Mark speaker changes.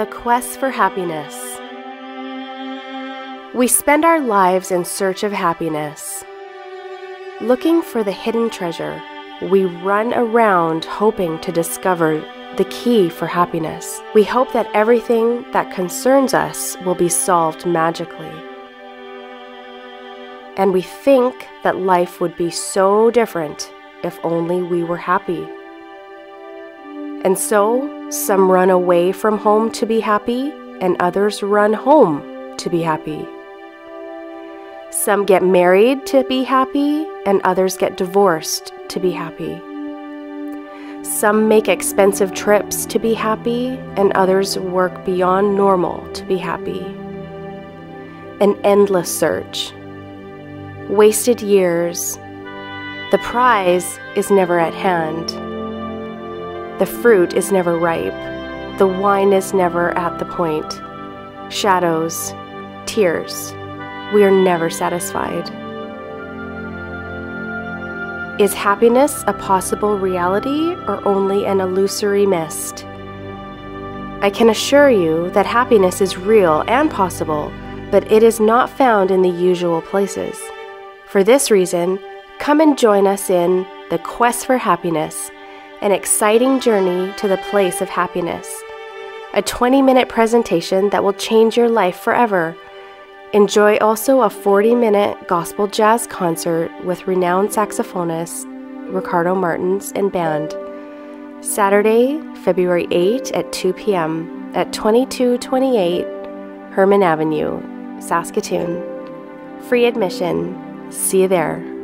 Speaker 1: The Quest for Happiness. We spend our lives in search of happiness. Looking for the hidden treasure, we run around hoping to discover the key for happiness. We hope that everything that concerns us will be solved magically. And we think that life would be so different if only we were happy. And so, some run away from home to be happy, and others run home to be happy. Some get married to be happy, and others get divorced to be happy. Some make expensive trips to be happy, and others work beyond normal to be happy. An endless search. Wasted years. The prize is never at hand. The fruit is never ripe. The wine is never at the point. Shadows, tears. We are never satisfied. Is happiness a possible reality or only an illusory mist? I can assure you that happiness is real and possible, but it is not found in the usual places. For this reason, come and join us in The Quest for Happiness, an exciting journey to the place of happiness. A 20 minute presentation that will change your life forever Enjoy also a 40 minute gospel jazz concert with renowned saxophonist Ricardo Martins and band. Saturday, February 8 at 2 p.m. at 2228 Herman Avenue, Saskatoon. Free admission. See you there.